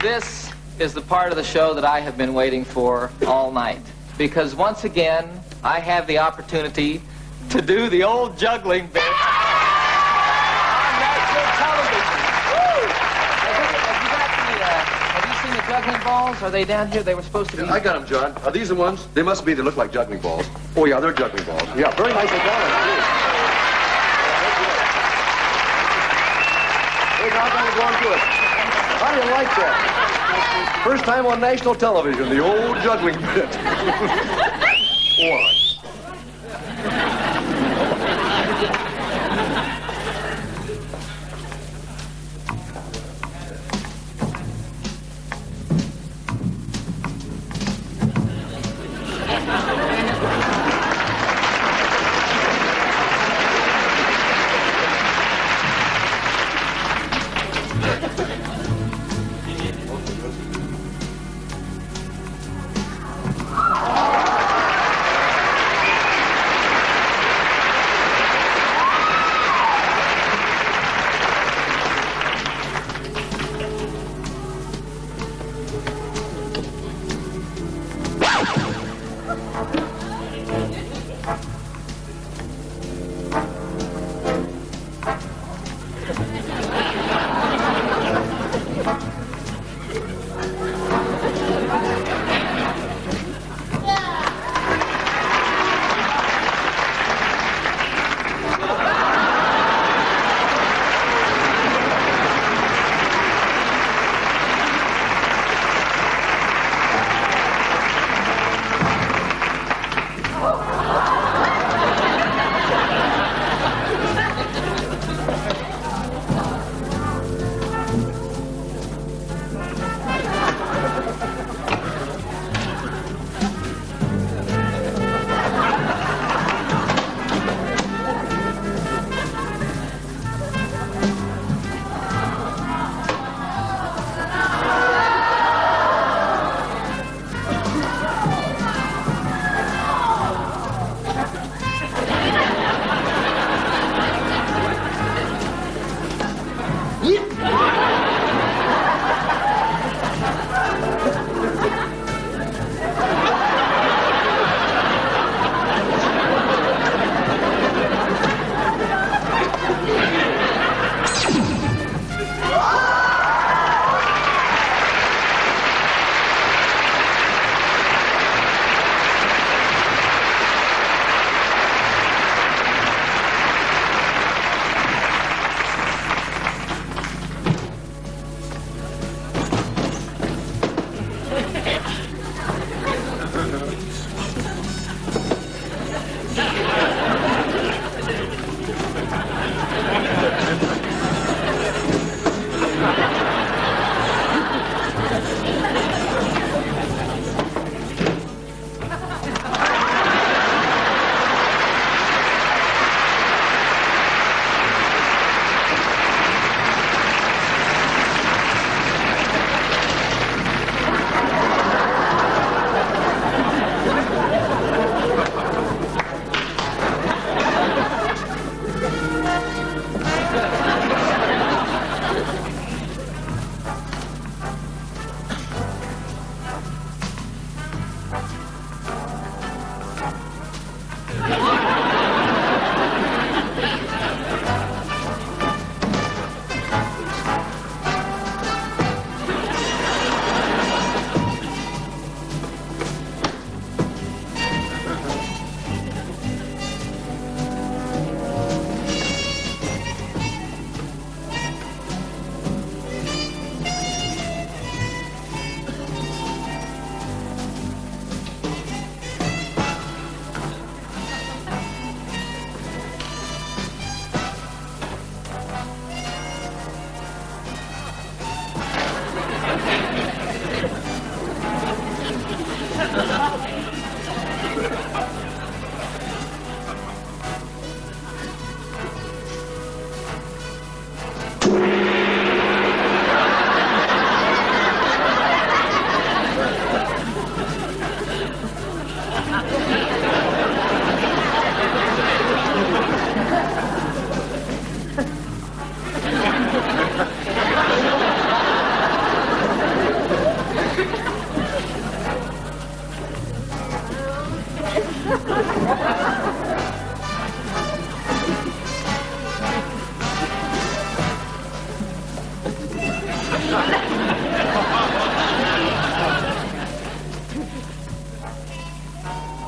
This is the part of the show that I have been waiting for all night. Because once again, I have the opportunity to do the old juggling bit on national television. Have you, seen the juggling balls? Are they down here? They were supposed to be... I got them, John. Are these the ones? They must be. They look like juggling balls. Oh, yeah, they're juggling balls. Yeah, very nicely done. too. Hey, now I'm going to it. How do you like that? First time on national television, the old juggling bit. One. Okay.